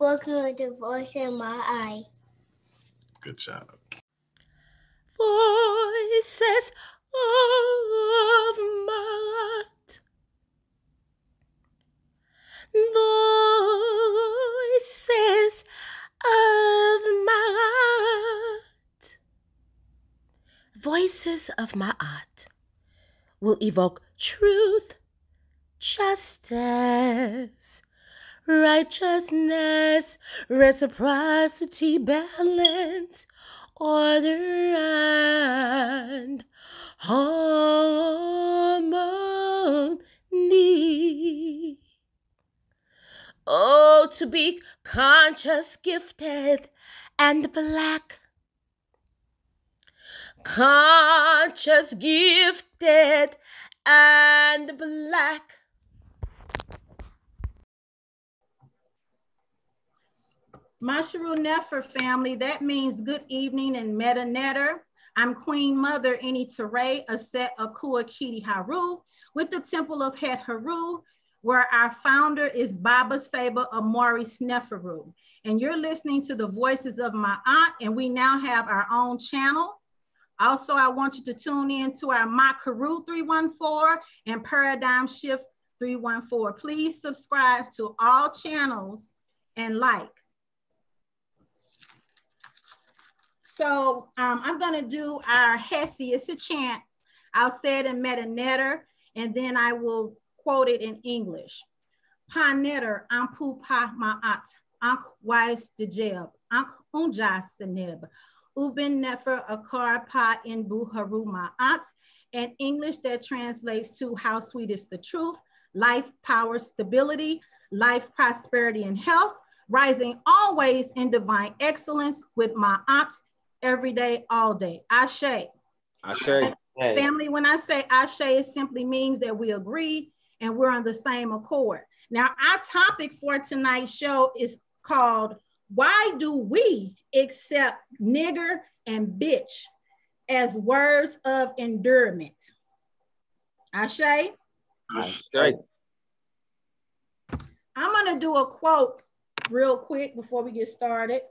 Welcome to the voice in my eye. Good job. Voices of my heart. Voices of my heart. Voices of Maat will evoke truth, justice, righteousness, reciprocity, balance, order, and harmony. Oh, to be conscious, gifted, and black. Conscious, gifted, and black. Masharu Nefer family, that means good evening in Medu Neter. I'm Queen Mother Eni Teray Aset Akua Kiti Haru with the Temple of Het Haru, where our founder is Baba Saba Amari Sneferu. And you're listening to the voices of Maat, and we now have our own channel. Also, I want you to tune in to our Makaru 314 and Paradigm Shift 314. Please subscribe to all channels and like. So um, I'm gonna do our Hesi, it's a chant. I'll say it in Medu Neter and then I will quote it in English. Pa netter ampu pa ma'at, ank wise de jeb, ank unja seneb, uben nefer akar pa in buharu ma'at, in English that translates to how sweet is the truth, life, power, stability, life, prosperity, and health, rising always in divine excellence with my every day, all day. Ashe. Ashe. Family, when I say Ashe, it simply means that we agree and we're on the same accord. Now, our topic for tonight's show is called Why Do We Accept Nigger and Bitch as Words of Endurement? Ashe? Ashe. I'm going to do a quote real quick before we get started.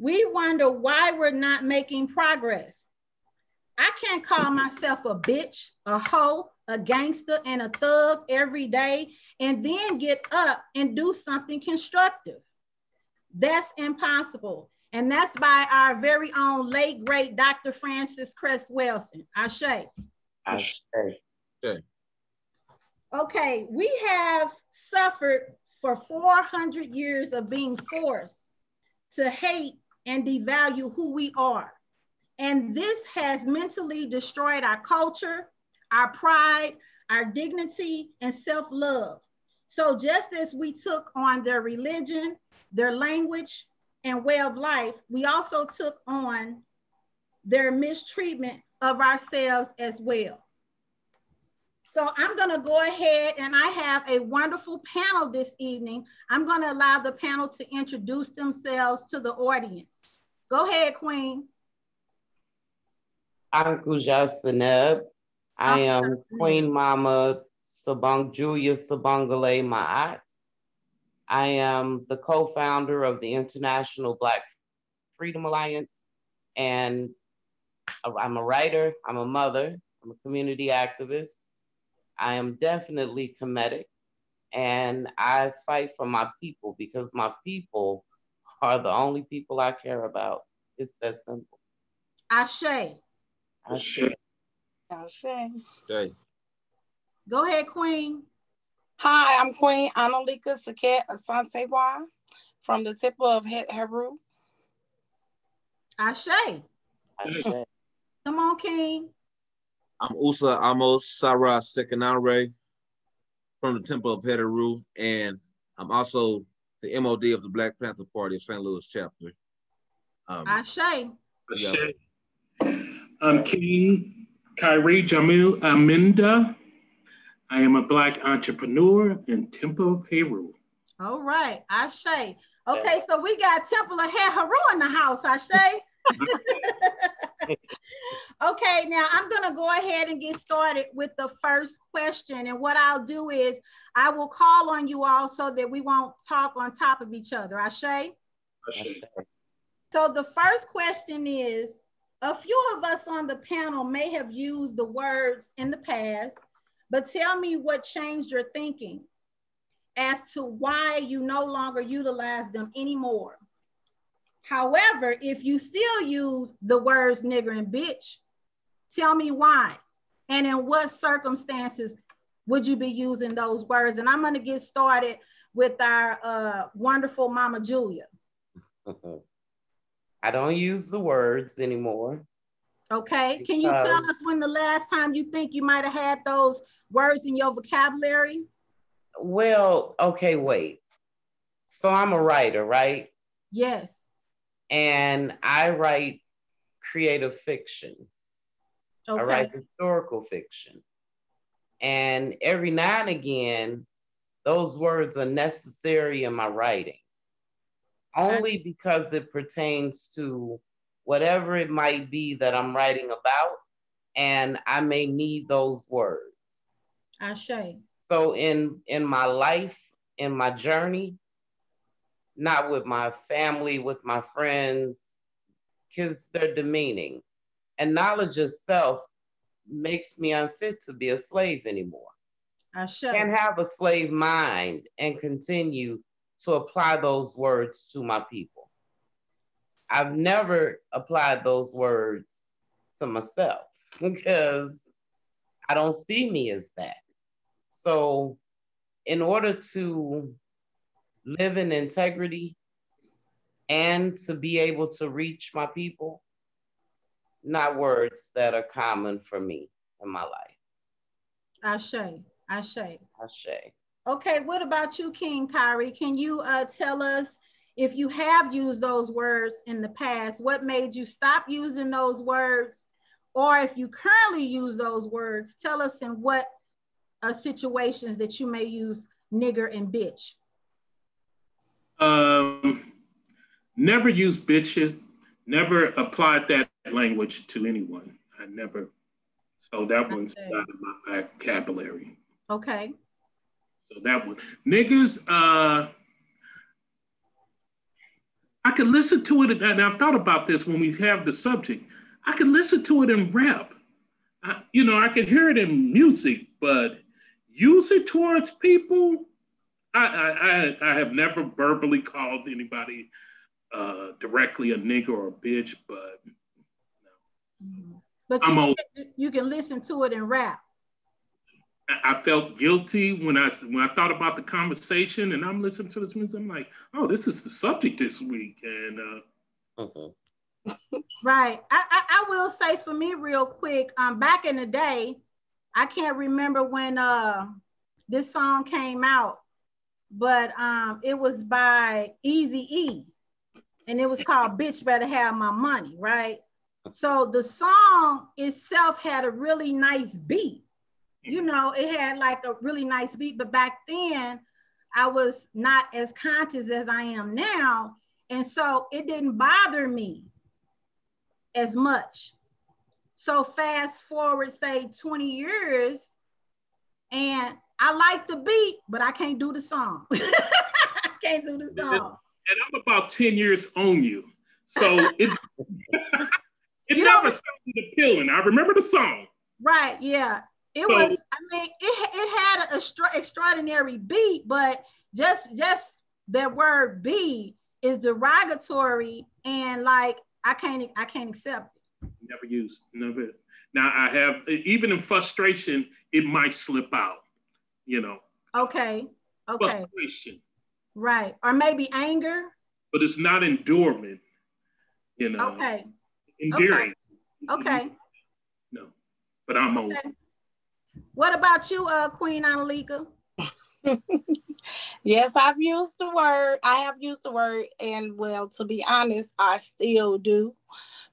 We wonder why we're not making progress. I can't call myself a bitch, a hoe, a gangster, and a thug every day and then get up and do something constructive. That's impossible. And that's by our very own late great Dr. Francis Cress Welsing. Ashe. Ashe. Okay, we have suffered for 400 years of being forced to hate and devalue who we are. And this has mentally destroyed our culture, our pride, our dignity, and self love. So, just as we took on their religion, their language, and way of life, we also took on their mistreatment of ourselves as well. So I'm going to go ahead and I have a wonderful panel this evening. I'm going to allow the panel to introduce themselves to the audience. Go ahead, Queen. I'm Kuja Seneb. I am Queen Mama Sabang Julia Sabangale Ma'at. I am the co-founder of the International Black Freedom Alliance. And I'm a writer, I'm a mother, I'm a community activist. I am definitely comedic and I fight for my people because my people are the only people I care about. It's that simple. Ashe. Ashe. Ashe. Ashe. Go ahead, Queen. Hi, I'm Queen Annalika Saket Asantewa from the tip of Heru. Ashe. Ashe. Come on, King. I'm Usa Amos Sarah Sekanare from the Temple of Heteru, and I'm also the MOD of the Black Panther Party of St. Louis chapter. Um, Ashe. Ashe. I'm King Kyrie Jamil Aminda. I am a Black entrepreneur in Temple of Heru. All right, Ashe. Okay, so we got Temple of Heru in the house, Ashe. okay, now I'm going to go ahead and get started with the first question. And what I'll do is I will call on you all so that we won't talk on top of each other. Ashe? Ashe. So the first question is a few of us on the panel may have used the words in the past, but tell me what changed your thinking as to why you no longer utilize them anymore. However, if you still use the words nigger and bitch, tell me why. And in what circumstances would you be using those words? And I'm going to get started with our uh, wonderful Mama Julia. I don't use the words anymore. Okay. Can you tell us when the last time you think you might have had those words in your vocabulary? Well, okay, wait. So I'm a writer, right? Yes. And I write creative fiction. Okay. I write historical fiction. And every now and again, those words are necessary in my writing only because it pertains to whatever it might be that I'm writing about, and I may need those words. Ashe. So in in my life, in my journey, not with my family, with my friends, because they're demeaning. And knowledge itself makes me unfit to be a slave anymore. Ashe. Can't have a slave mind and continue to apply those words to my people. I've never applied those words to myself because I don't see me as that. So, in order to live in integrity and to be able to reach my people, not words that are common for me in my life. Ashe, Ashe. Ashe. Okay, what about you, King Kyrie? Can you uh, tell us if you have used those words in the past, what made you stop using those words? Or if you currently use those words, tell us in what uh, situations that you may use nigger and bitch. Um, never use bitches, never applied that language to anyone. I never, so that one's Okay. not in my vocabulary. Okay. So that one. Niggas, uh, I could listen to it, and I've thought about this when we have the subject. I could listen to it in rap. I, you know, I could hear it in music, but use it towards people. I, I, I, I have never verbally called anybody uh, directly a nigger or a bitch, but But you, old. you can listen to it and rap. I- I felt guilty when I when I thought about the conversation, and I'm listening to this music. I'm like, oh, this is the subject this week, and uh, Mhm. Right. I, I, I will say for me real quick, um, back in the day, I can't remember when uh this song came out, but um it was by Easy E and it was called Bitch Better Have My Money, right? So the song itself had a really nice beat. You know, it had like a really nice beat, but back then I was not as conscious as I am now. And so it didn't bother me as much. So fast forward, say 20 years, and I like the beat, but I can't do the song. I can't do the song. and I'm about 10 years on you. So it it You never sounded appealing. I remember the song. Right, yeah. It So- was, I mean, it, it had an extra, extraordinary beat, but just just that word "be" is derogatory and like I can't I can't accept it. Never used, never. Now I have even in frustration, it might slip out, you know. Okay, okay, Frustration. right. Or maybe anger. But it's not endurement, you know. Okay, Endearing. okay. No. But I'm old. What about you, uh, Queen Annalika? Yes, I've used the word. I have used the word, and well, to be honest, I still do.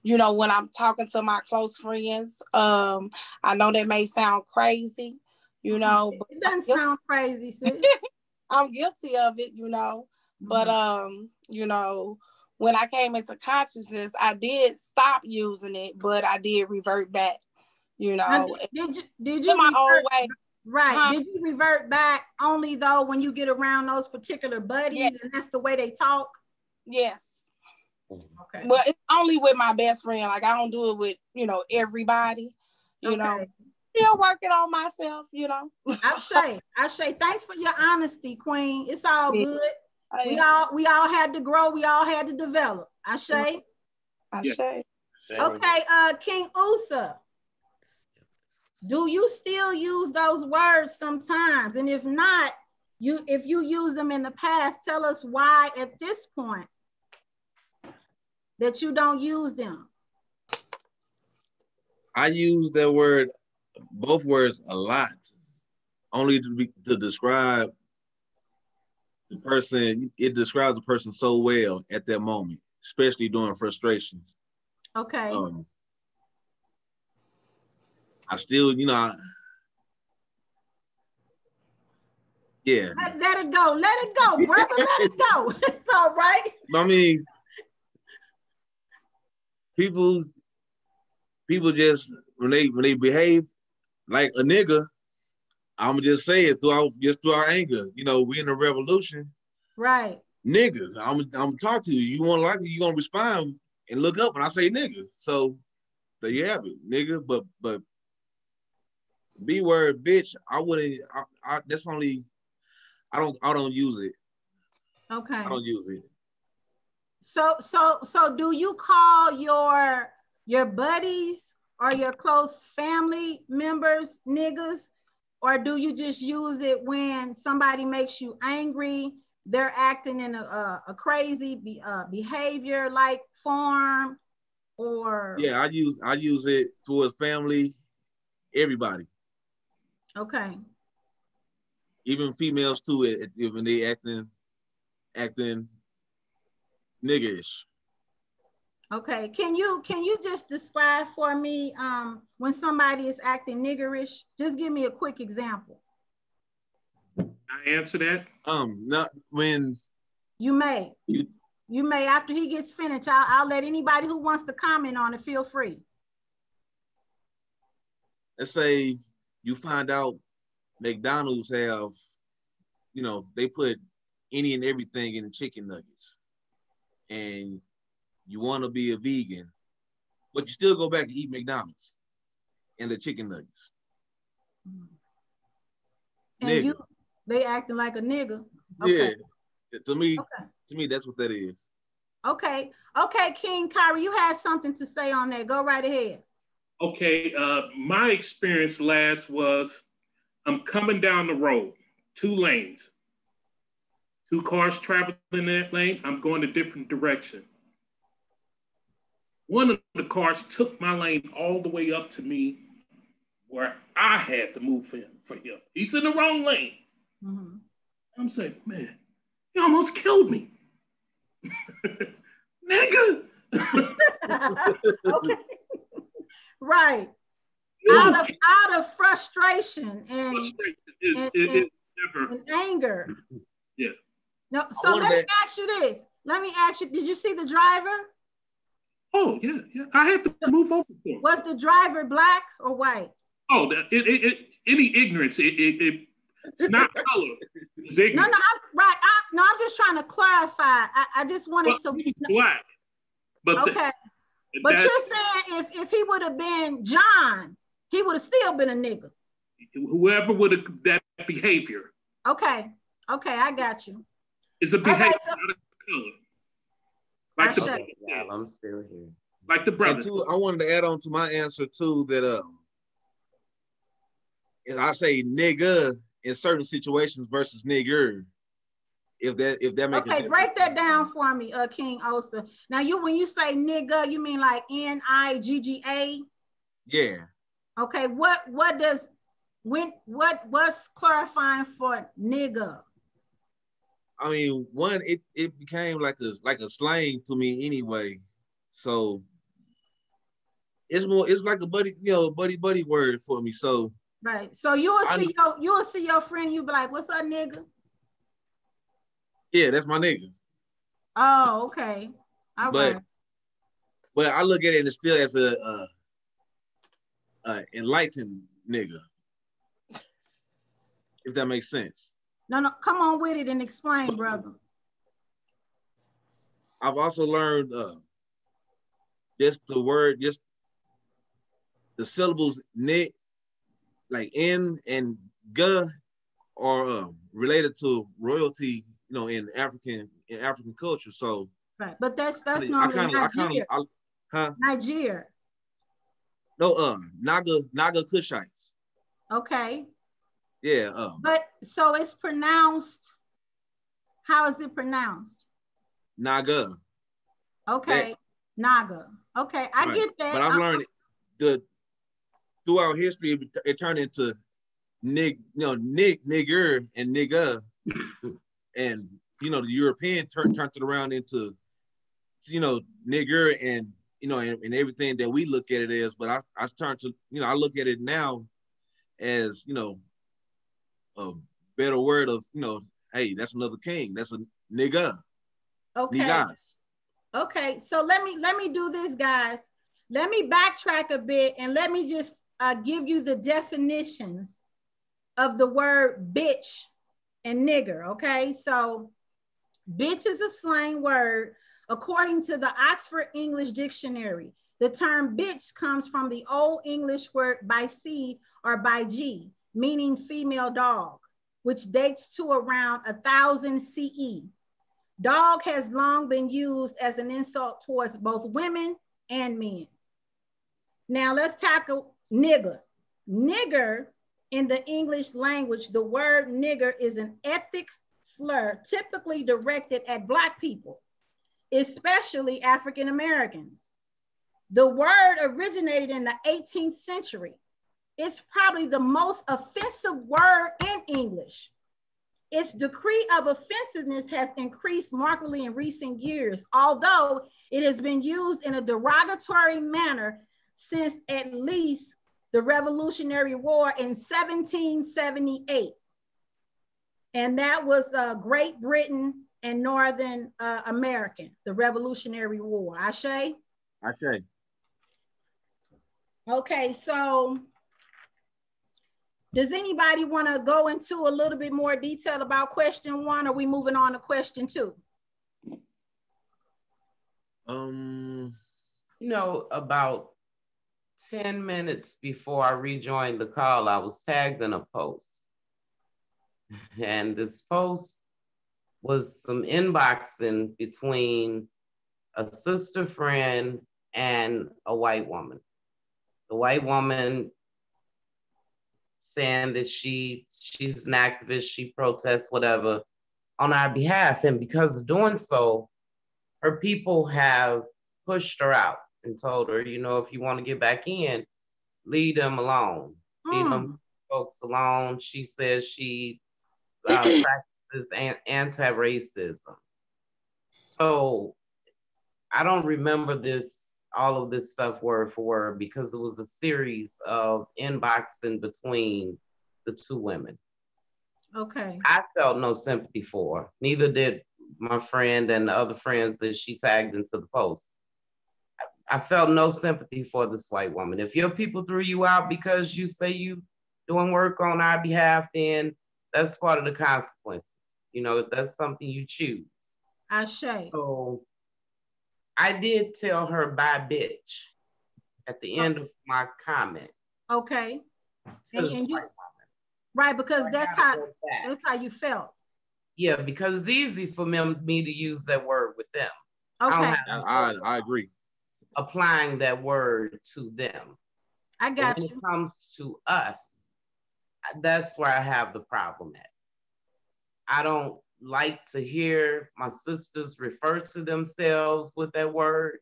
You know, when I'm talking to my close friends, um, I know they may sound crazy, you know, but It doesn't sound crazy. I'm guilty of it, you know. But um, you know, when I came into consciousness, I did stop using it, but I did revert back. You know, did you did you my own revert- way. right? Did you revert back only though when you get around those particular buddies Yeah. and that's the way they talk? Yes. Okay. Well, it's only with my best friend. Like I don't do it with, you know, everybody. You know, Okay. Still working on myself, you know. I say, I say, thanks for your honesty, Queen. It's all Yeah. good. I, We all we all had to grow. We all had to develop. I say. I say. Okay, uh, King Usa. Do you still use those words sometimes? And if not, you if you use them in the past, tell us why at this point that you don't use them. I use that word, both words, a lot, only to be to describe the person. It describes the person so well at that moment, especially during frustrations. Okay. Um, I still, you know, I, yeah. Let, let it go. Let it go, brother. let it go. It's all right. I mean, people, people just when they when they behave like a nigga, I'm just say it throughout just through our anger. You know, we in a revolution, Right. nigga. I'm I'm talk to you. You want like it, you gonna respond and look up when I say nigga. So there you have it, nigga. But but B word, bitch. I wouldn't. I, I that's only. I don't. I don't use it. Okay. I don't use it. So so so do you call your your buddies or your close family members niggas or do you just use it when somebody makes you angry they're acting in a, a, a crazy be, uh, behavior like form or Yeah, I use I use it towards family, everybody, okay even females too. When they acting acting niggerish. Okay can you can you just describe for me um when somebody is acting niggerish just give me a quick example I answer that. Um, not when You may. You- You may. After he gets finished, I'll, I'll let anybody who wants to comment on it feel free. let's say you find out McDonald's have, you know, they put any and everything in the chicken nuggets, and you want to be a vegan, but you still go back and eat McDonald's and the chicken nuggets. And Nigga. you, they acting like a nigga. Okay. Yeah, to me, Okay. to me, that's what that is. Okay. Okay, King Kyrie, you had something to say on that. Go right ahead. Okay, uh, my experience last was I'm coming down the road, two lanes, two cars traveling in that lane. I'm going a different direction. One of the cars took my lane all the way up to me where I had to move for him. For him. He's in the wrong lane. Mhm. I'm saying, man, he almost killed me. Nigga. okay. right. You Out of out of frustration and, frustration is, and- it is never. and anger. Yeah. No, so wanted let me ask you this. Let me ask you, did you see the driver? Oh yeah, yeah. I had to move over him. Was the driver black or white? Oh, it, it, it, any ignorance, it, it, it, it's not color. It's No, no, I'm right. I, no, I'm just trying to clarify. I, I just wanted Well, to black. But Okay. But that- you're saying if, if he would have been John, he would have still been a nigga. whoever would have that behavior Okay. Okay, I got you. It's a All right, behavior, so- not a color. Like the, Ashe. brother Yeah. I'm still here. like the brother. And two, I wanted to add on to my answer too that um, is I say nigga in certain situations versus nigger. If that if that makes Okay, break that down for me, uh, King Osa. Now, you when you say nigga, you mean like N I G G A? Yeah, Okay, what what does when what what's clarifying for nigga? I mean one it it became like a like a slang to me anyway. So it's more it's like a buddy you know buddy buddy word for me. So Right. So you will I- see your you will see your friend. You be like, "What's up, nigga?" yeah, that's my nigga. Oh, okay. All but right. but I look at it and still as a uh, uh, enlightened nigga. If that makes sense. No, no, come on with it and explain, brother. I've also learned uh, just the word, just the syllables "nit," like "n" and "g," are uh, related to royalty. You know, in African in African culture. So Right. But that's that's I normally kind of, I kind Nigeria. of, huh? Nigeria. No, uh, Naga Naga Kushites. Okay. Yeah, um, But so it's pronounced. How is it pronounced? Naga. Okay. Naga. Okay, I Right. get that. But I've I'm- learned the throughout history it, it turned into nig, you know, nig, nigger and nigga, and you know the European turned turned it around into, you know, nigger and you know and, and everything that we look at it as. But I I turned to you know I look at it now as you know a better word of you know hey that's another king that's a nigga okay. niggas. Okay, so let me let me do this, guys. Let me backtrack a bit and let me just uh, give you the definitions of the word bitch and nigger. Okay, so bitch is a slang word according to the Oxford English Dictionary. The term bitch comes from the Old English word by C or by G, meaning female dog, which dates to around thousand E. CE. Dog has long been used as an insult towards both women and men. Now let's tackle nigger. Nigger in the English language, the word nigger is an ethnic slur typically directed at Black people, especially African Americans. The word originated in the 18th century. It's probably the most offensive word in English. Its degree of offensiveness has increased markedly in recent years, although it has been used in a derogatory manner since at least the Revolutionary War in 1778. And that was uh, Great Britain and Northern uh, American, the Revolutionary War. Ashe? Okay. Okay, so does anybody want to go into a little bit more detail about question one? Or are we moving on to question two? Um. You know, about 10 minutes before I rejoined the call, I was tagged in a post. And this post was some inboxing between a sister friend and a white woman. The white woman saying that she she's an activist, she protests whatever on our behalf. And because of doing so, her people have pushed her out and told her, you know, if you want to get back in, leave them alone. Leave Hmm. them folks alone. She says she uh, practices an- anti-racism. So I don't remember this, all of this stuff word for word because it was a series of inboxing between the two women. Okay. I felt no sympathy for her. Neither did my friend and the other friends that she tagged into the post. I, I felt no sympathy for this white woman. If your people threw you out because you say you doing work on our behalf, then that's part of the consequences. You know, if that's something you choose. Ashe. So I did tell her bye bitch at the end of my comment. Okay. And- and you- Right, because I that's how that's how you felt. Yeah, because it's easy for me, me to use that word with them. I Okay, I, I, I agree. applying that word to them. I got when you. it comes to us, that's where I have the problem at. I don't like to hear my sisters refer to themselves with that word.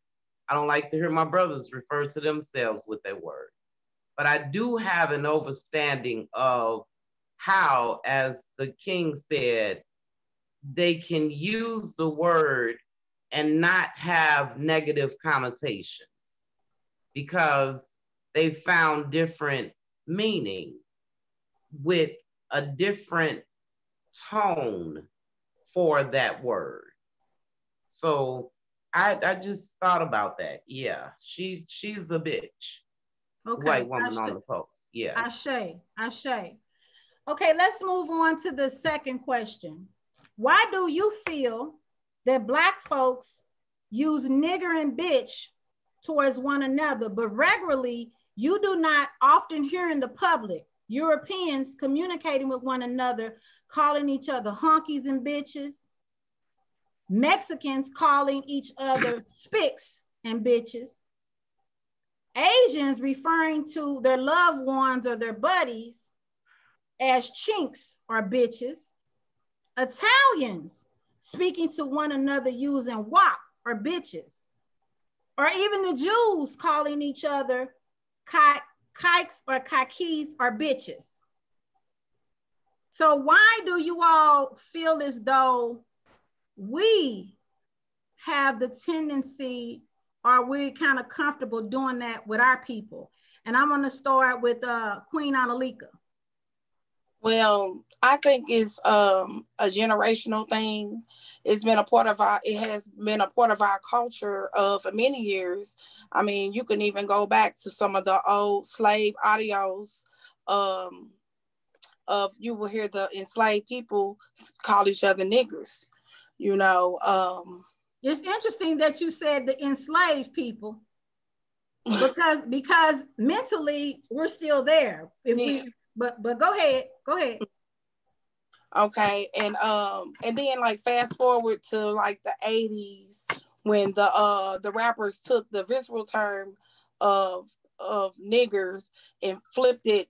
I don't like to hear my brothers refer to themselves with that word. But I do have an understanding of how, as the king said, they can use the word and not have negative connotations because they found different meaning with a different tone for that word. So I, I just thought about that. Yeah, she she's a bitch. Okay. White woman Ashe. on the post. Yeah. Ashe. Ashe. Okay, let's move on to the second question. Why do you feel that black folks use nigger and bitch towards one another, but regularly you do not often hear in the public Europeans communicating with one another, calling each other honkies and bitches, Mexicans calling each other spicks and bitches, Asians referring to their loved ones or their buddies as chinks or bitches, Italians speaking to one another using wop or bitches, or even the Jews calling each other ki- kikes or kakis or bitches. So why do you all feel as though we have the tendency or we're kind of comfortable doing that with our people? And I'm gonna start with uh, Queen Annalika. Well, I think it's um, a generational thing. It's been a part of our. It has been a part of our culture for many years. I mean, you can even go back to some of the old slave audios. Um, of you will hear the enslaved people call each other niggers. You know, um, It's interesting that you said the enslaved people because because mentally we're still there. If Yeah. we but but go ahead, go ahead. okay and um and then like fast forward to like the 80s when the uh the rappers took the visceral term of of niggers and flipped it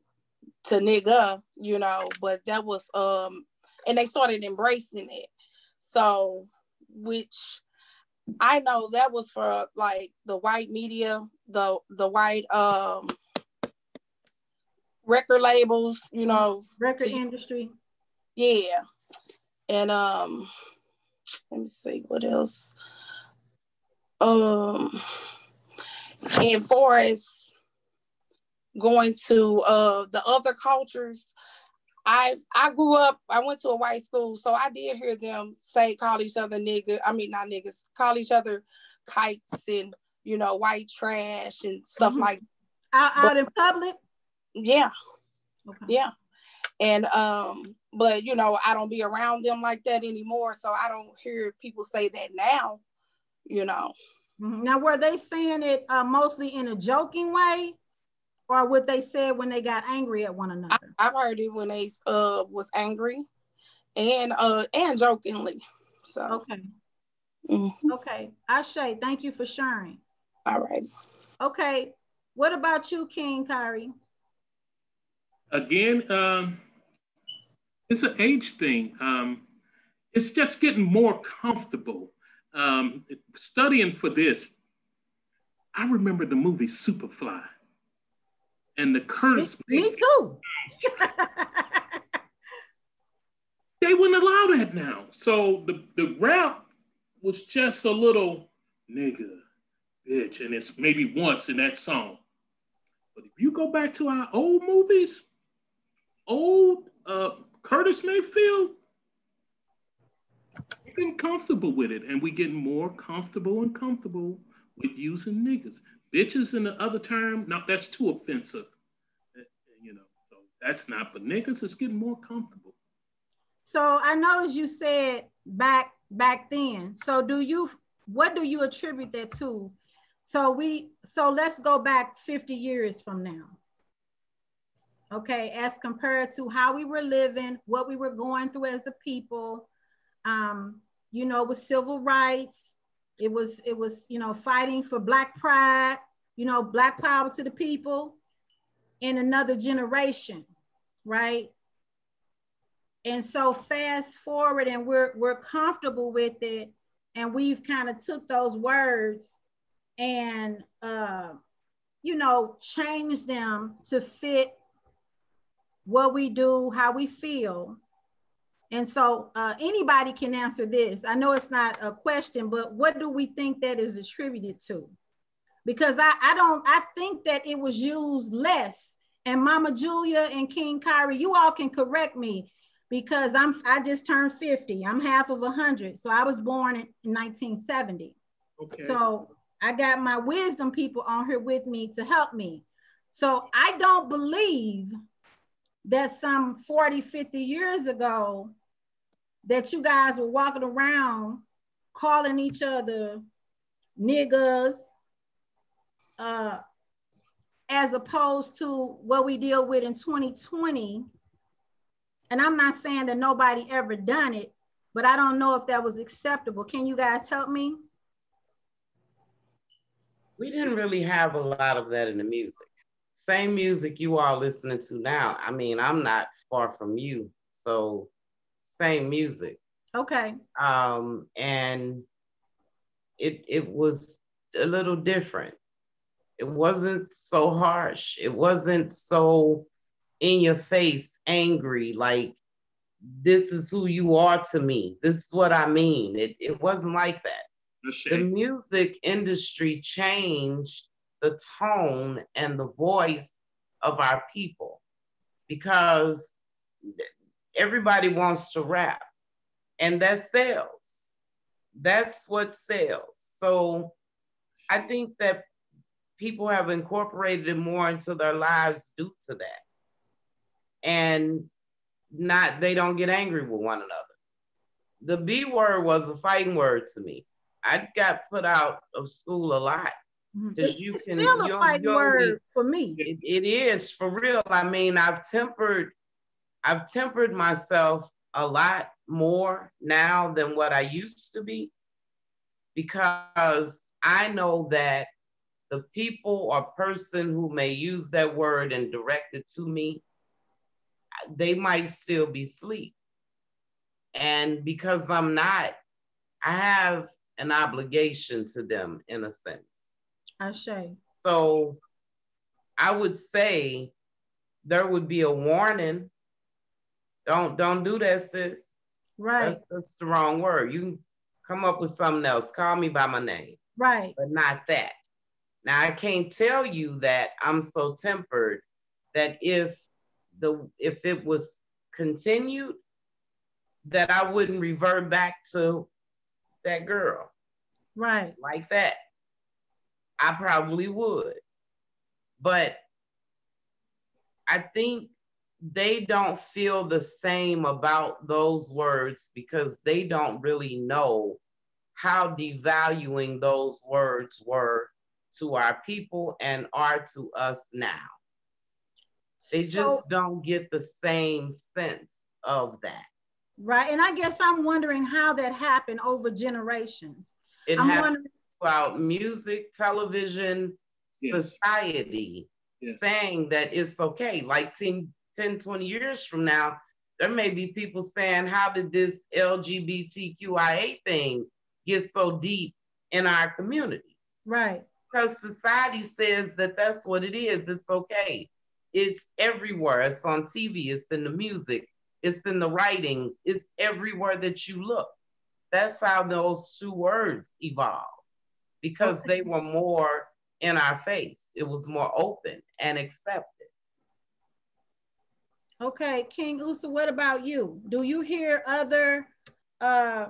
to nigga you know but that was um and they started embracing it so which i know that was for like the white media the the white um record labels you know Record you- industry. yeah. And um let me see what else. Um and for as going to uh the other cultures, I I grew up, I went to a white school, so I did hear them say call each other nigga, I mean not niggas, call each other kites and you know, white trash and stuff Mhm. like Out, But- out in public. Yeah. Okay. Yeah. And um, but you know, I don't be around them like that anymore. So I don't hear people say that now, you know. Mhm. Now, were they saying it uh, mostly in a joking way, or what they said when they got angry at one another? I've heard it when they uh was angry and uh and jokingly. So Okay, mhm. okay. Ashe, thank you for sharing. all right. Okay, what about you, King Kyrie? Again, um, it's an age thing. Um, it's just getting more comfortable. Um, studying for this, I remember the movie Superfly and the Me, Curtis. me Mayfield. too. They wouldn't allow that now. So the, the rap was just a little nigga, bitch, and it's maybe once in that song. But if you go back to our old movies, old uh, Curtis Mayfield, getting comfortable with it, and we getting more comfortable and comfortable with using niggas. Bitches in the other term, no, that's too offensive. You know, so that's not. But niggas is getting more comfortable. So I noticed you said back back then. So do you what do you attribute that to? So we so let's go back 50 years from now. Okay, as compared to how we were living, what we were going through as a people, um, you know, with civil rights, it was it was, you know, fighting for black pride, you know, black power to the people in another generation, right? and so fast forward and we're we're comfortable with it and we've kind of took those words and uh you know changed them to fit what we do how we feel and so uh, anybody can answer this i know it's not a question but what do we think that is attributed to because i i don't i think that it was used less and mama julia and king kyrie you all can correct me because I'm I just turned 50. I'm half of 100. So I was born in 1970. Okay. So I got my wisdom people on here with me to help me. So I don't believe that some 40, 50 years ago that you guys were walking around calling each other niggas, uh, as opposed to what we deal with in 2020. And I'm not saying that nobody ever done it, but I don't know if that was acceptable. Can you guys help me? We didn't really have a lot of that in the music. Same music you are listening to now. I mean, I'm not far from you, so same music. Okay. Um, and it it was a little different. It wasn't so harsh. It wasn't so in your face, angry, like this is who you are to me. This is what I mean. It, it wasn't like that. The music industry changed the tone and the voice of our people because everybody wants to rap and that sells. That's what sells. So I think that people have incorporated it more into their lives due to that. And not, they don't get angry with one another. The B word was a fighting word to me. I got put out of school a lot. Mm-hmm. It's, you it's can, still a fighting word for me. It, it is for real. I mean, I've tempered, I've tempered myself a lot more now than what I used to be because I know that the people or person who may use that word and direct it to me, they might still be asleep. And because I'm not, I have an obligation to them in a sense. I say. So I would say there would be a warning. Don't don't do that, sis. Right. That's, that's the wrong word. You can come up with something else. Call me by my name. Right. But not that. Now I can't tell you that I'm so tempered that if the if it was continued, that I wouldn't revert back to that girl. Right. Like that. I probably would. But I think they don't feel the same about those words because they don't really know how devaluing those words were to our people and are to us now. They so, just don't get the same sense of that. Right. And I guess I'm wondering how that happened over generations. It I'm happened about music, television, yes. society yes. saying that it's okay. Like 10, 10, 20 years from now, there may be people saying, How did this LGBTQIA thing get so deep in our community? Right. Because society says that that's what it is. It's okay. It's everywhere. It's on TV, it's in the music, it's in the writings, it's everywhere that you look. That's how those two words evolved because they were more in our face. It was more open and accepted. Okay, King Usa, what about you? Do you hear other uh,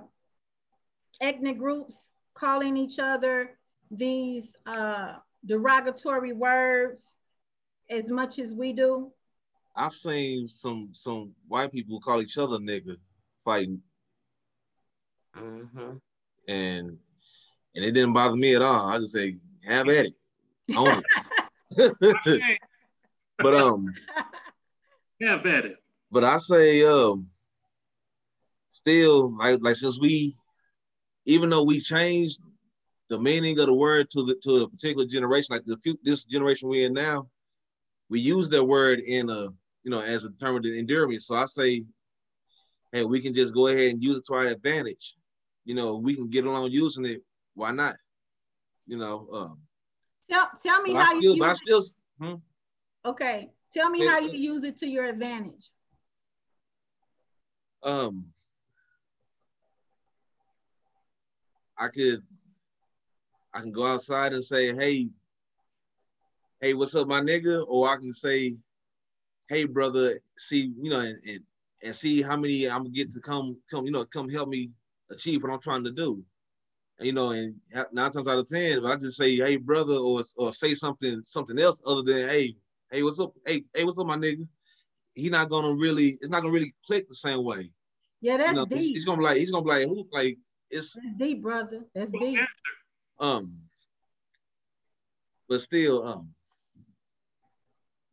ethnic groups calling each other these uh, derogatory words as much as we do? I've seen some some white people call each other nigger fighting. Mm-hmm. And and it didn't bother me at all. I just say, have at it. Own it. but um have at it. But I say um still like like since we even though we changed the meaning of the word to the to a particular generation, like the few, this generation we're in now, we use that word in a you know as a term of endearment. So I say, hey, we can just go ahead and use it to our advantage. You know, we can get along using it. Why not? You know. Um, tell tell me how I still, you. But I still. Hmm? Okay, tell me how you use it to your advantage. Um, I could I can go outside and say, hey, hey, what's up, my nigga? Or I can say, hey, brother, see, you know, and, and, and see how many I'm gonna get to come, come, you know, come help me achieve what I'm trying to do. You know, and nine times out of ten, if I just say, "Hey, brother," or or say something something else other than, "Hey, hey, what's up? Hey, hey, what's up, my nigga?" He not gonna really, it's not gonna really click the same way. Yeah, that's You know, deep. he's, he's gonna be like, he's gonna be like, who, like, it's That's deep, brother. That's deep. um, but still, um,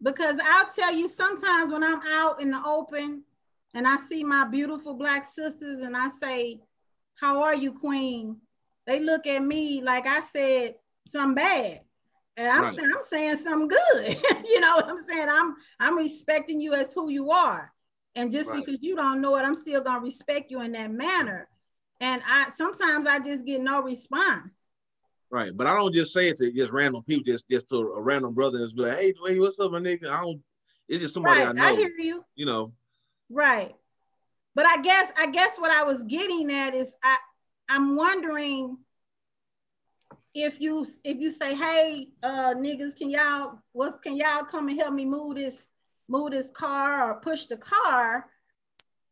Because I'll tell you, sometimes when I'm out in the open and I see my beautiful black sisters and I say, How are you, Queen? They look at me like I said something bad. And I'm Right. saying I'm saying something good. you know what I'm saying? I'm I'm respecting you as who you are. And just Right. because you don't know it, I'm still gonna respect you in that manner. And I sometimes I just get no response. right. But I don't just say it to just random people, just just to a random brother and be like, hey, Dwayne, what's up, my nigga? I don't. It's just somebody right. I know. I hear you. you know, Right. But I guess I guess what I was getting at is I I'm wondering if you if you say, hey, uh niggas, can y'all what can y'all come and help me move this move this car or push the car?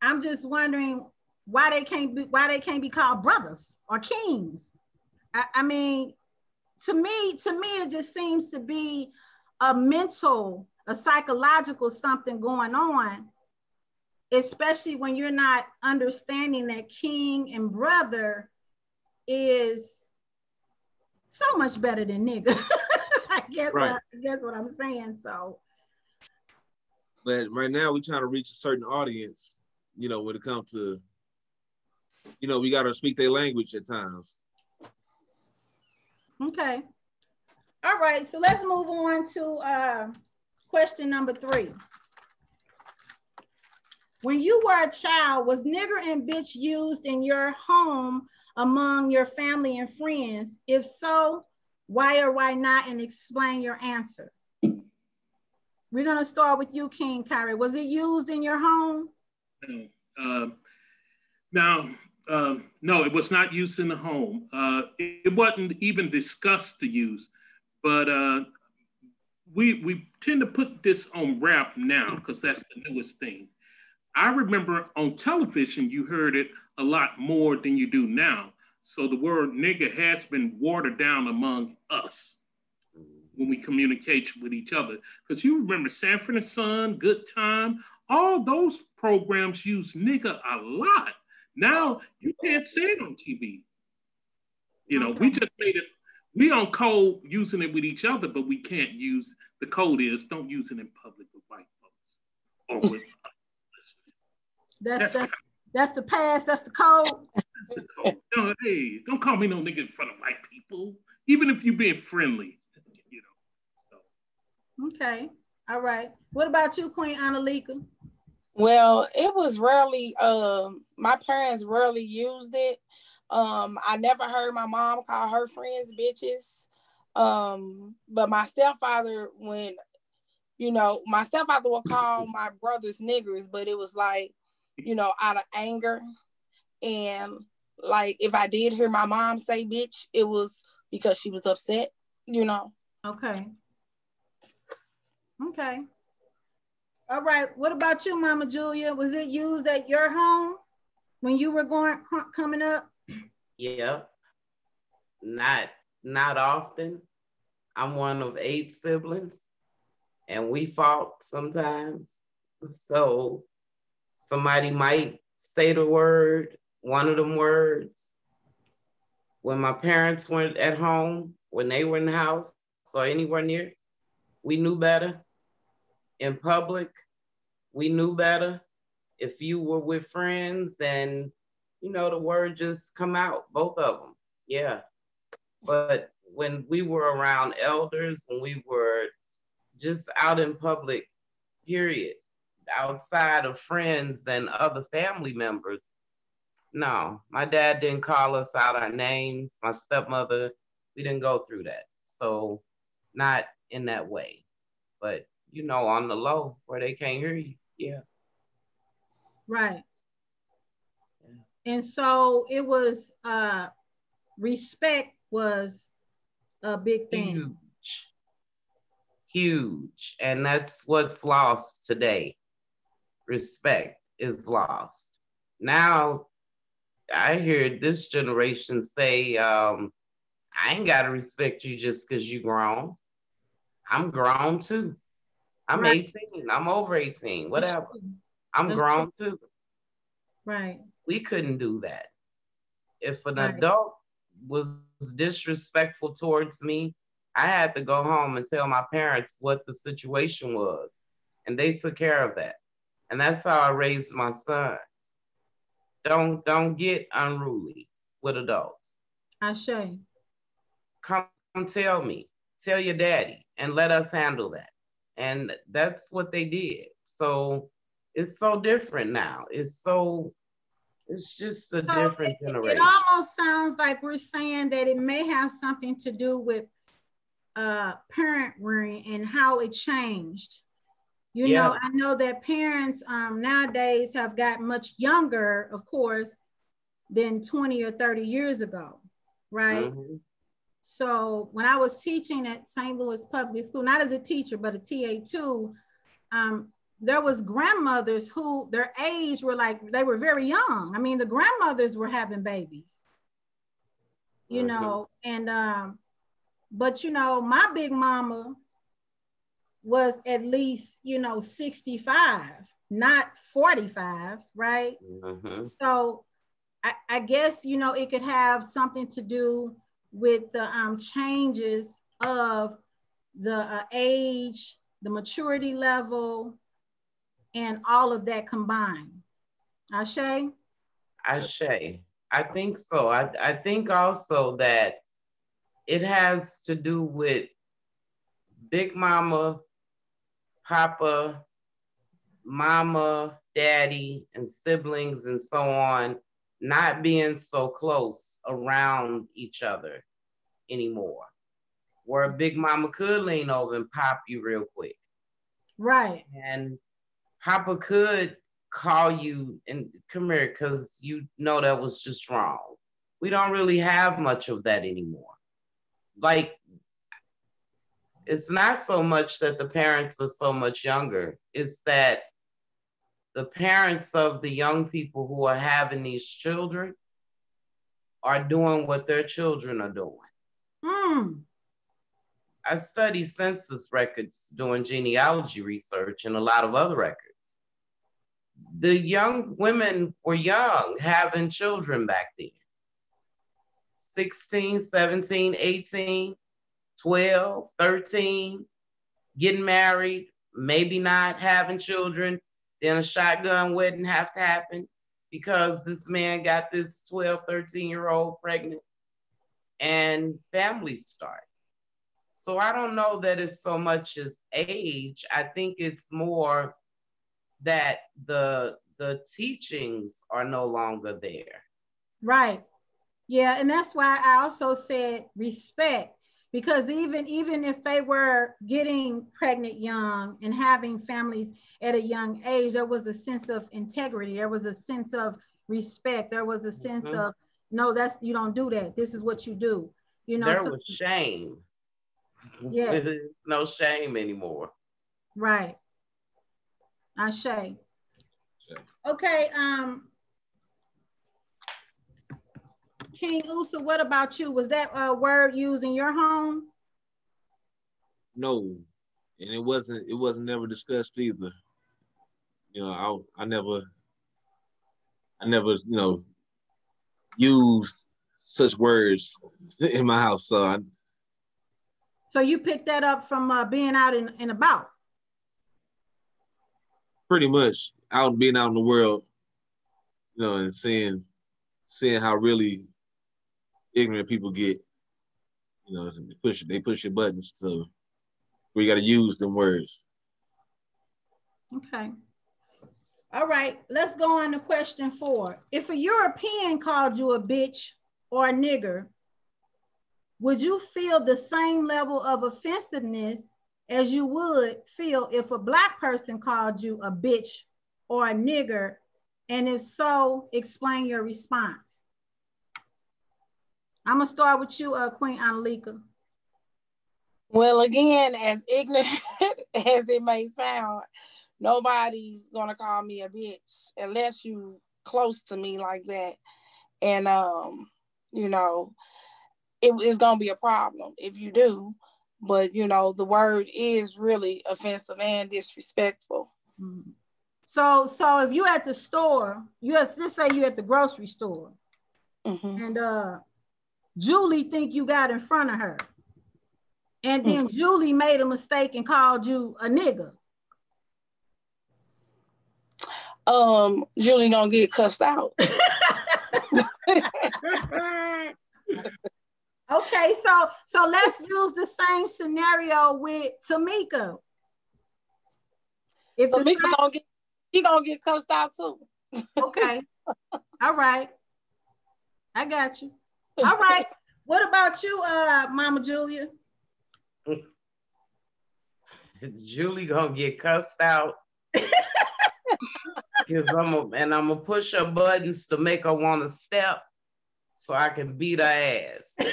I'm just wondering why they can't be why they can't be called brothers or kings. I, I mean, to me, to me, it just seems to be a mental, a psychological something going on especially when you're not understanding that king and brother is so much better than nigga. I guess Right. what, I guess what I'm saying. So but right now we're trying to reach a certain audience. You know, when it comes to, you know, we got to speak their language at times. okay. All right, so let's move on to uh, question number three. When you were a child, was nigger and bitch used in your home among your family and friends? If so, why or why not? And explain your answer. We're gonna start with you, King Kyrie. Was it used in your home? No. Um, now, um, no, it was not used in the home. Uh, it, it wasn't even discussed to use, but uh, we we tend to put this on rap now because that's the newest thing. I remember on television you heard it a lot more than you do now. So the word nigga has been watered down among us when we communicate with each other. Because you remember Sanford and Son, Good Time, all those programs use nigga a lot. Now you can't say it on TV. You know, we just made it. We on code using it with each other, but we can't use the code is don't use it in public with white folks or with That's That's the that's the past. That's the code. the. No, hey, don't call me no nigga in front of white people, even if you're being friendly. You know. Okay. All right. What about you, Queen Annalika? Well, it was rarely, um, my parents rarely used it. Um, I never heard my mom call her friends bitches. Um, but my stepfather, when, you know, my stepfather would call my brothers niggers, but it was like, you know, out of anger. And like, if I did hear my mom say bitch, it was because she was upset, you know. Okay. Okay. All right. What about you, Mama Julia? Was it used at your home when you were going coming up? Yep. Not not often. I'm one of eight siblings and we fought sometimes. So somebody might say the word, one of them words. When my parents weren't at home, when they were in the house or anywhere near, we knew better. In public, we knew better. If you were with friends and you know, the word just come out, both of them. Yeah. But when we were around elders, when we were just out in public, period, outside of friends and other family members, no, my dad didn't call us out our names. My stepmother, we didn't go through that. So, not in that way. But, you know, on the low where they can't hear you. Yeah. Right. And so it was uh respect was a big thing. huge huge and that's what's lost today respect is lost now I hear this generation say, um, I ain't gotta respect you just because you grown. I'm grown too. I'm Right. 18. I'm over 18. Whatever. I'm That's grown too. Right. We couldn't do that. If an Right. adult was disrespectful towards me, I had to go home and tell my parents what the situation was. And they took care of that. And that's how I raised my sons. Don't don't get unruly with adults. Ashe. Come tell me. Tell your daddy and let us handle that. And that's what they did. So it's so different now. It's so it's just a So different It generation. It almost sounds like we're saying that it may have something to do with uh parent rearing and how it changed. You Yeah. know, I know that parents um nowadays have got much younger, of course, than 20 or 30 years ago, right? Mhm. So when I was teaching at St. Louis Public School, not as a teacher, but a TA2, um, there was grandmothers who their age were like, they were very young. I mean, the grandmothers were having babies, you Mhm. know, and, um, but you know, my big mama was at least, you know, 65, not 45, right? Mhm. So I, I guess, you know, it could have something to do with the um, changes of the uh, age, the maturity level, and all of that combined. Ashe? Ashe. I think so. I, I think also that it has to do with Big Mama, Papa, Mama, Daddy, and siblings and so on not being so close around each other anymore. Where Big Mama could lean over and pop you real quick. Right. And Papa could call you and come here because you know that was just wrong. We don't really have much of that anymore. Like, it's not so much that the parents are so much younger, it's that the parents of the young people who are having these children are doing what their children are doing. Hmm. I study census records doing genealogy research and a lot of other records. The young women were young, having children back then 16, 17, 18, 12, 13, getting married, maybe not having children. Then a shotgun wedding have to happen because this man got this 12, 13 year old pregnant and families start. So I don't know that it's so much as age. I think it's more that the the teachings are no longer there. Right. Yeah, and that's why I also said respect because even even if they were getting pregnant young and having families at a young age, there was a sense of integrity. There was a sense of respect. There was a sense Mhm. of no, that's you don't do that. This is what you do. You know, there so- was shame. Yes. There's no shame anymore. Right. Ashe. Okay. Um. King Usa, what about you? Was that a word used in your home? No, and it wasn't. It wasn't never discussed either. You know, I I never, I never, you know, used such words in my house. So I, So you picked that up from uh, being out and, and about. pretty much out being out in the world, you know, and seeing seeing how really ignorant people get. You know, they push they push your buttons, so we got to use them words. Okay. All right, let's go on to question four. If a European called you a bitch or a nigger, would you feel the same level of offensiveness as you would feel if a black person called you a bitch or a nigger? And if so, explain your response. I'm gonna start with you, uh, Queen Annalika. Well, again, as ignorant as it may sound, nobody's gonna call me a bitch unless you close to me like that. and um, you know, it is gonna be a problem if you do. But you know, the word is really offensive and disrespectful. Mhm. So, so if you at the store, you have, just say you at the grocery store, Mhm. and uh, Julie think you got in front of her, and then Julie made a mistake and called you a nigga. Um, Julie gonna get cussed out. Okay, so so let's use the same scenario with Tamika. If So the Mika gonna get she gonna get cussed out too. Okay. All right. I got you. All right. What about you, uh, Mama Julia? Julie gonna get cussed out. Cause I'm a, and I'm gonna push her buttons to make her want to step so I can beat her ass.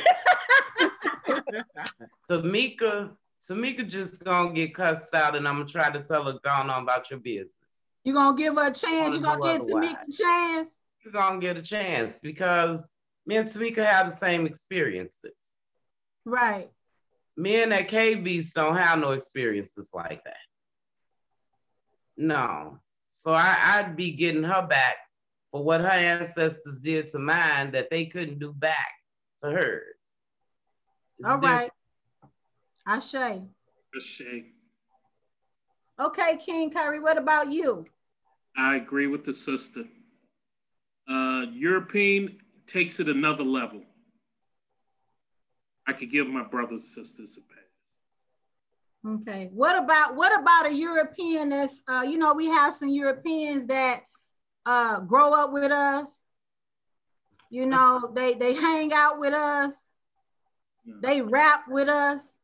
Tamika, Tamika just gonna get cussed out and I'm gonna try to tell her gone on about your business. You gonna give her a chance? You gonna give Tamika a chance? You're gonna get a chance because me and Tamika have the same experiences. Right. Me and that KBs don't have no experiences like that. No. So I, I'd be getting her back for what her ancestors did to mine that they couldn't do back to hers. It's All different. right. I say. A. Okay, King Curry, what about you? I agree with the sister. Uh, European takes it another level. I could give my brothers and sisters a pass. Okay. What about what about a European that's uh, you know, we have some Europeans that uh grow up with us. You know, they they hang out with us. They rap with us.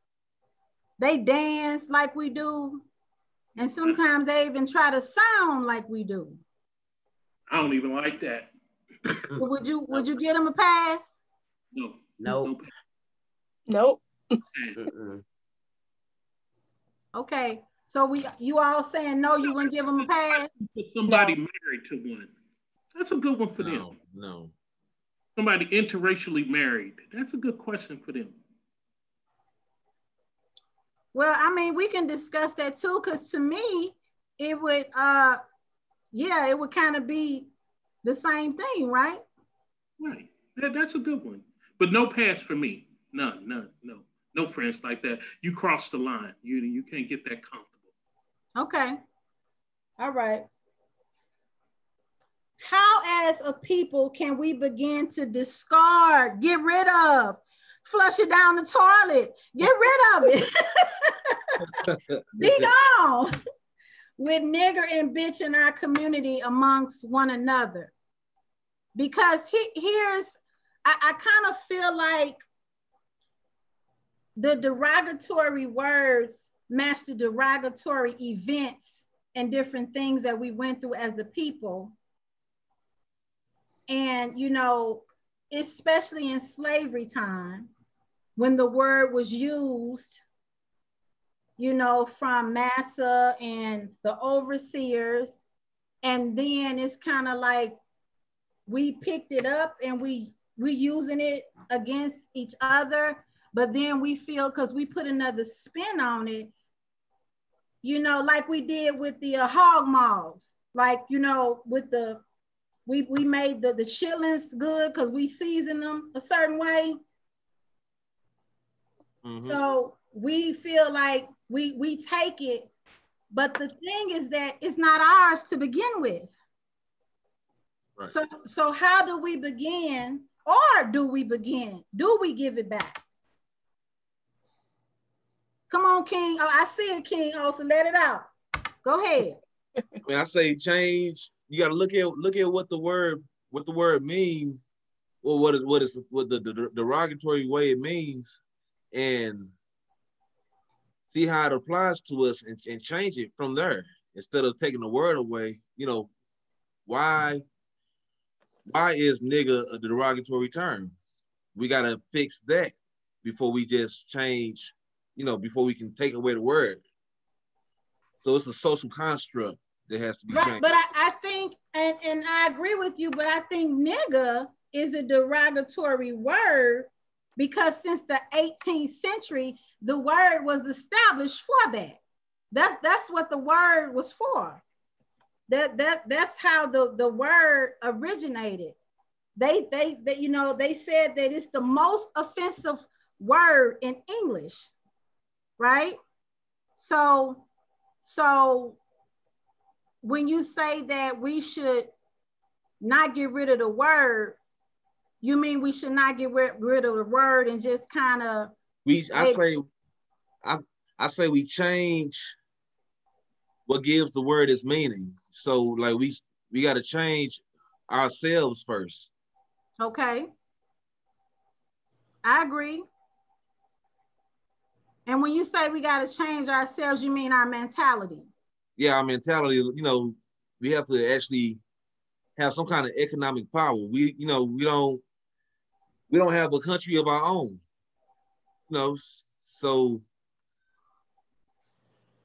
They dance like we do. And sometimes they even try to sound like we do. I don't even like that. Would you would you give him a pass? No. Nope. Nope. pass. Okay. So we you all saying no, you wouldn't give him a pass? But somebody married to one. That's a good one for No, them. no. Somebody interracially married. That's a good question for them. Well, I mean, we can discuss that too, because to me, it would uh yeah, it would kind of be the same thing, right? Right. That, that's a good one. But no pass for me. None, none, no. No friends like that. You cross the line. You you can't get that comfortable. Okay. All right. How, as a people, can we begin to discard, get rid of, flush it down the toilet, get rid of it, be gone with nigger and bitch in our community amongst one another? Because he, here's, I, I kind of feel like the derogatory words match the derogatory events and different things that we went through as a people. And, you know, especially in slavery time, when the word was used, you know, from Massa and the overseers, and then it's kind of like we picked it up and we we using it against each other, but then we feel because we put another spin on it, you know, like we did with the uh, hog maws, like you know, with the we we made the the chillings good because we seasoned them a certain way. Mhm. So we feel like we we take it, but the thing is that it's not ours to begin with. Right. So so how do we begin, or do we begin? Do we give it back? Come on, King. Oh, I see it, King. Oh, so let it out. Go ahead. when I say change, you got to look at look at what the word what the word means, or what is what is what the, the derogatory way it means, and see how it applies to us and, and change it from there instead of taking the word away. You know, why why is nigga a derogatory term? We gotta fix that before we just change. You know, before we can take away the word. So it's a social construct that has to be Right, changed. but I, I think, and, and I agree with you, but I think nigga is a derogatory word because since the 18th century, the word was established for that. That's that's what the word was for. That that that's how the, the word originated. They, they they you know they said that it's the most offensive word in English, right? So so when you say that we should not get rid of the word, you mean we should not get rid of the word and just kind of we I say I I say we change what gives the word its meaning. So like we we got to change ourselves first. Okay. I agree. And when you say we got to change ourselves, you mean our mentality? Yeah, our mentality. You know, we have to actually have some kind of economic power. We, you know, we don't we don't have a country of our own. Know, so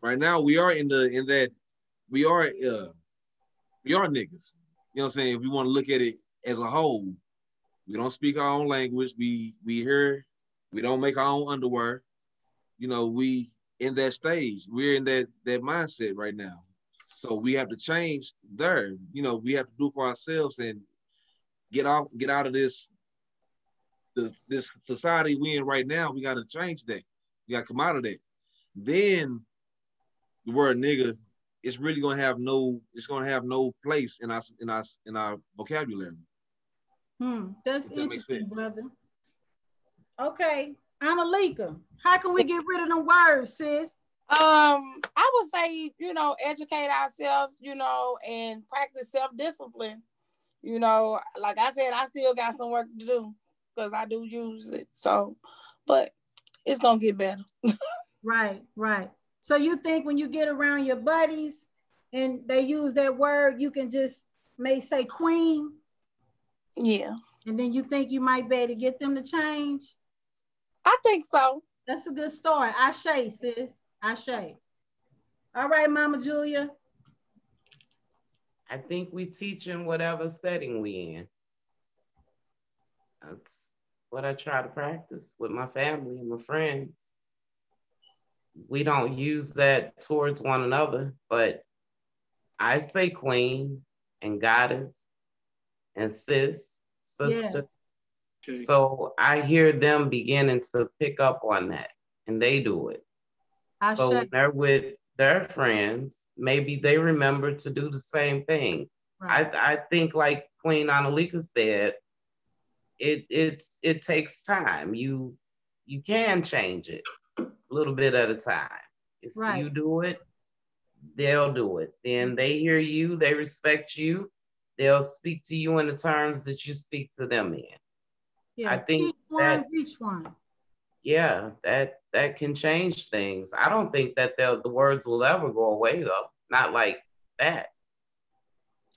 right now we are in the in that we are uh we are niggas. You know what I'm saying? If we want to look at it as a whole, we don't speak our own language. We we hear, we don't make our own underwear. You know, we in that stage. We're in that that mindset right now. So we have to change there. You know, we have to do for ourselves and get off, get out of this, the, this society we in right now. We got to change that. We got to come out of that. Then the word nigga it's really gonna have no it's gonna have no place in our in our in our vocabulary. Hmm, that's that interesting, brother. Okay, Analika, how can we get rid of the words, sis? Um, I would say, you know, educate ourselves, you know, and practice self-discipline. You know, like I said, I still got some work to do because I do use it. So, but it's gonna get better. right, right. So you think when you get around your buddies and they use that word, you can just may say queen. Yeah. And then you think you might be able to get them to change? I think so. That's a good story. I say, sis. I say. All right, Mama Julia. I think we teach in whatever setting we in. That's what I try to practice with my family and my friends we don't use that towards one another, but I say queen and goddess and sis, sister. Yes. So I hear them beginning to pick up on that and they do it. I so when they're with their friends, maybe they remember to do the same thing. Right. I, I think like Queen Analika said, it it's it takes time. You you can change it a little bit at a time. If right. you do it, they'll do it. Then they hear you, they respect you, they'll speak to you in the terms that you speak to them in. Yeah, I think one, each one. Yeah, that that can change things. I don't think that the words will ever go away though. Not like that.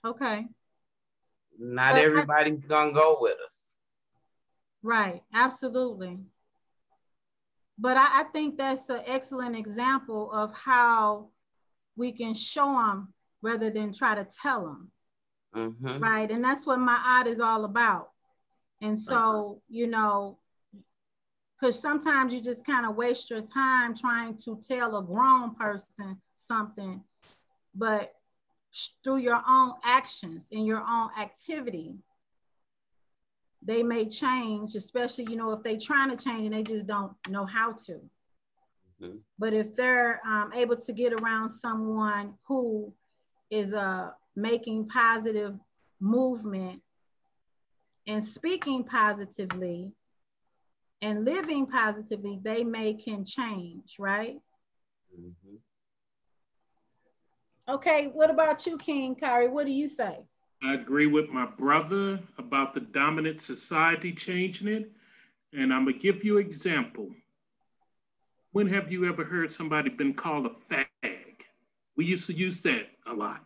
Okay. Not but everybody's I, gonna go with us. Right, absolutely. But I, I think that's an excellent example of how we can show them rather than try to tell them. Mm-hmm. Right. And that's what my art is all about. And so, you know, because sometimes you just kind of waste your time trying to tell a grown person something, but through your own actions and your own activity, they may change, especially, you know, if they're trying to change and they just don't know how to. Mm-hmm. But if they're um, able to get around someone who is uh, making positive movement and speaking positively and living positively, they may can change, right? Mm-hmm. Okay, what about you, King Kari? What do you say? I agree with my brother about the dominant society changing it. And I'm gonna give you an example. When have you ever heard somebody been called a fag? We used to use that a lot.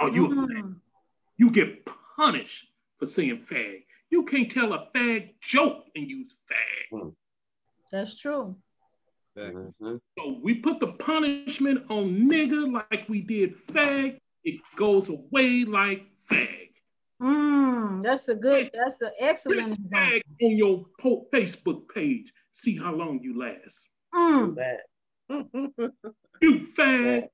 Oh, you mm-hmm. a fag. You get punished for saying fag. You can't tell a fag joke and use fag. Hmm. That's true. Mm-hmm. So we put the punishment on nigga like we did fag. It goes away like fag. Mm, that's a good, that's an excellent Click example. tag on your po- Facebook page. See how long you last. Mm, You fag.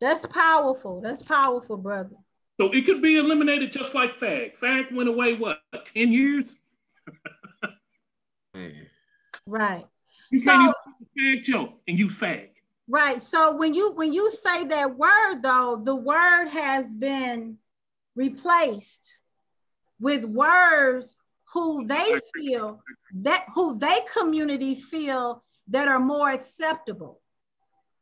that's powerful. That's powerful, brother. So it could be eliminated just like fag. Fag went away, what, 10 years? Right. You So- can't even fag joke and you fag. Right. So when you when you say that word though, the word has been replaced with words who they feel that who they community feel that are more acceptable.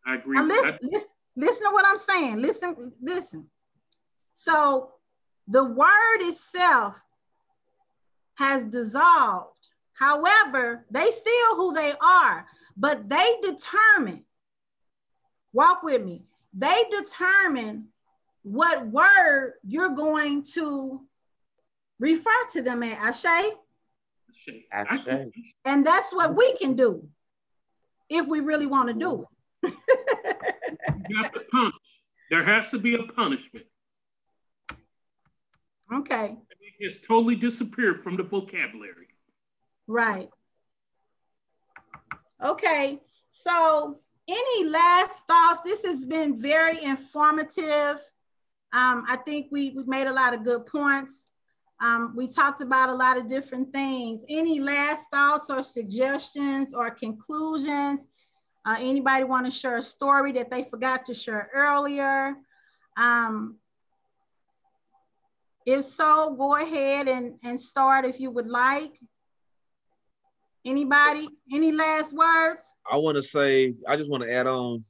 I agree. Listen, listen, listen to what I'm saying. Listen, listen. So the word itself has dissolved. However, they still who they are, but they determine, walk with me, they determine what word you're going to refer to them as. Ashe? Shit. I I- say. And that's what we can do if we really want to do it. You have to punish. There has to be a punishment. okay. It's totally disappeared from the vocabulary. Right. Okay. So, any last thoughts? This has been very informative. Um, I think we, we made a lot of good points. Um, we talked about a lot of different things. Any last thoughts or suggestions or conclusions? Uh, anybody want to share a story that they forgot to share earlier? Um, if so, go ahead and, and start if you would like. Anybody? Any last words? I want to say, I just want to add on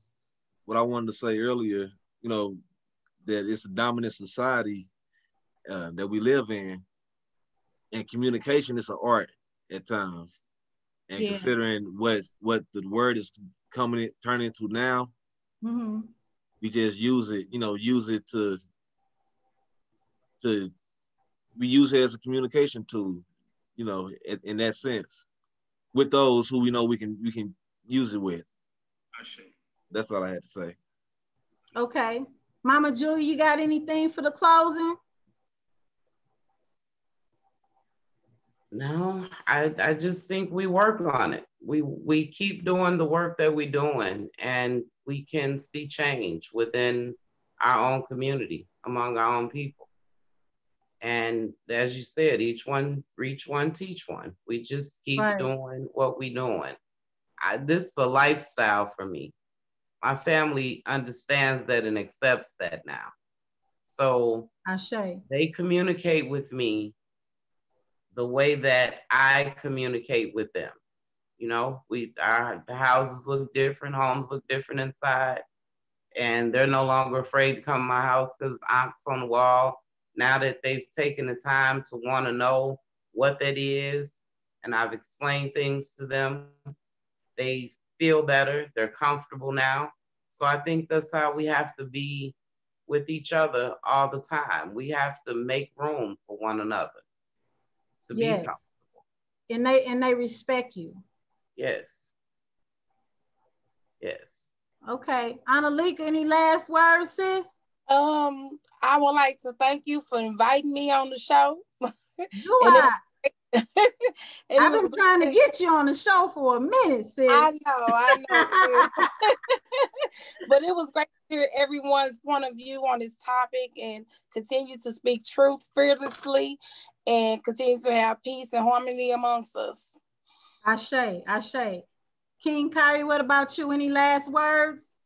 what I wanted to say earlier, you know, that it's a dominant society uh, that we live in, and communication is an art at times. And Yeah. considering what what the word is coming in, turning into now, Mhm. we just use it, you know, use it to to we use it as a communication tool, you know, in, in that sense, with those who we know we can we can use it with. I say. That's all I had to say. Okay. Mama Julia, you got anything for the closing? No, I, I just think we work on it. We we keep doing the work that we're doing and we can see change within our own community, among our own people. And as you said, each one reach one, teach one. We just keep Right. doing what we're doing. I, this is a lifestyle for me. My family understands that and accepts that now. So Ashe. they communicate with me the way that I communicate with them. You know, we our the houses look different, homes look different inside, and they're no longer afraid to come to my house because aunt's on the wall. Now that they've taken the time to want to know what that is, and I've explained things to them, they feel better. They're comfortable now. So I think that's how we have to be with each other all the time. We have to make room for one another to be Yes. comfortable. And they and they respect you. Yes. Yes. Okay. Annalika, any last words, sis? Um, I would like to thank you for inviting me on the show. Do And it- I? And it I've was been trying to get you on the show for a minute, sis. I know, I know. but it was great to hear everyone's point of view on this topic and continue to speak truth fearlessly and continue to have peace and harmony amongst us. Ashe, Ashe. King Kyrie, what about you? Any last words?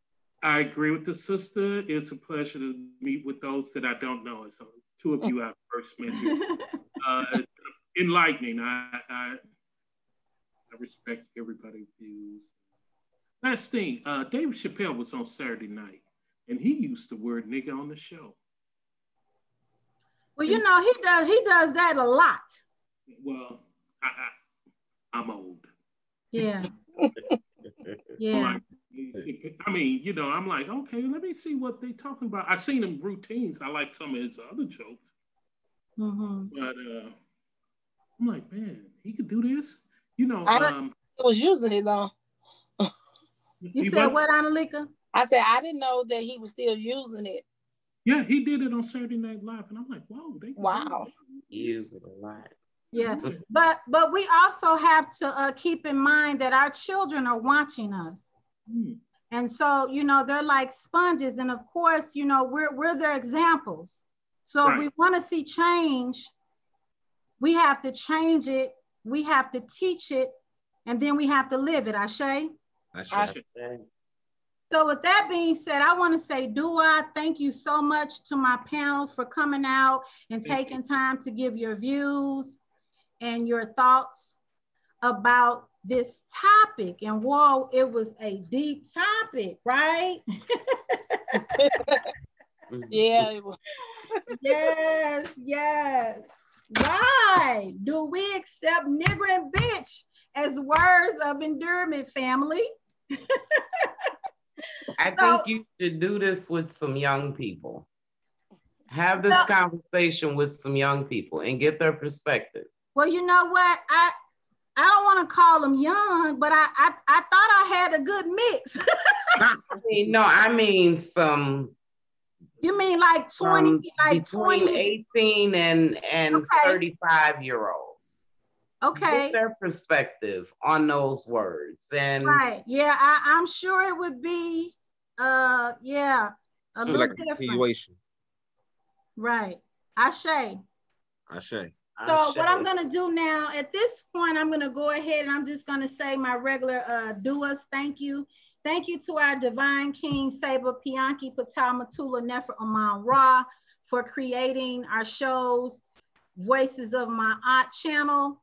I agree with the sister. It's a pleasure to meet with those that I don't know. So two of you I first met here. Uh, it's enlightening. I, I I respect everybody's views. Last thing, uh, David Chappelle was on Saturday night, and he used the word nigga on the show. well, you know, he does he does that a lot. Well, I, I I'm old. Yeah. Yeah. I mean, you know, I'm like, okay, let me see what they're talking about. I've seen him routines. I like some of his other jokes, hmm but uh, I'm like, man, he could do this. You know, I- um, It was using it though. You he said was- what, Annalika? I said I didn't know that he was still using it. Yeah, he did it on Saturday Night Live, and I'm like, whoa, they Wow. He used it a lot. Yeah, but but we also have to uh, keep in mind that our children are watching us. Hmm. And so, you know, they're like sponges. And of course, you know, we're, we're their examples. So if we want to see change, we have to change it. We have to teach it. And then we have to live it, Ashe. That's I- right. So with that being said, I want to say, Dua, thank you so much to my panel for coming out and Thank taking time to give your views and your thoughts about this topic. And whoa, it was a deep topic, right? Yeah, it was. yes, yes. Why do we accept nigger and bitch as words of endearment, family? I So- think you should do this with some young people. Have this No. conversation with some young people and get their perspective. Well, you know what? I I don't want to call them young, but I I, I thought I had a good mix. I mean, no, I mean some you mean like 20, um, like between 20? 18 and, and Okay. 35 year olds. Okay. Get their perspective on those words. And Right. Yeah, I, I'm sure it would be uh yeah, a It was little like a different. continuation. Right. Ashe. I say. So what I'm gonna do now, at this point, I'm gonna go ahead and I'm just gonna say my regular uh duas. Thank you. Thank you to our divine king, Saber Pianki Patal Matula Nefer Aman Ra for creating our shows, Voices of My Aunt channel,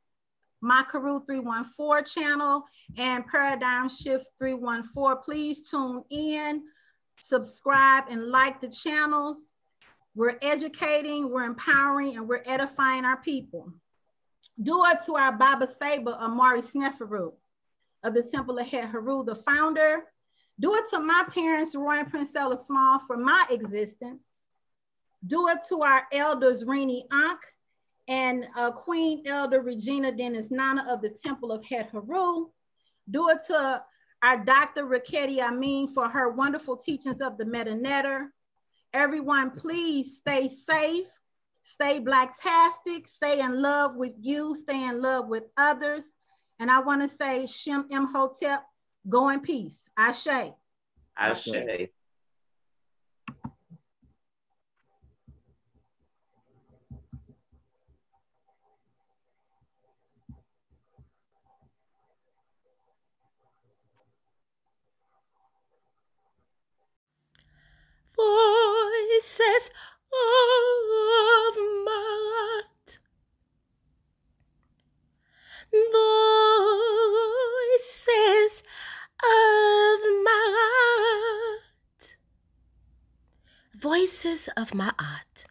Makaru 314 channel, and Paradigm Shift 314. Please tune in, subscribe, and like the channels. We're educating, we're empowering, and we're edifying our people. Dua to our Baba Saber, Amari Sneferu of the Temple of Het Haru, the founder. Dua to my parents, Roy and Princella Small, for my existence. Dua to our elders, Rini Ankh and uh, Queen Elder Regina Dennis Nana of the Temple of Het Haru. Dua to our Dr. Raketti Amin for her wonderful teachings of the Medu Neter. Everyone, please stay safe, stay blacktastic, stay in love with you, stay in love with others. And I want to say, Shem Imhotep, go in peace. Ashe. Ashe. Voices of my heart. Voices of my heart. Voices of Maat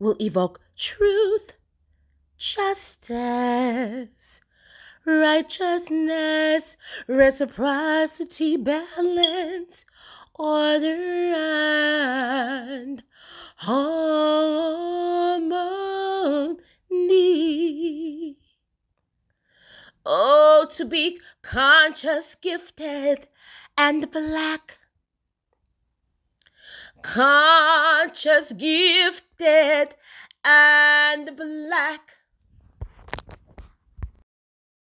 will evoke truth, justice, righteousness, reciprocity, balance, order, and harmony. Oh, to be conscious, gifted, and black. Conscious, gifted, and black.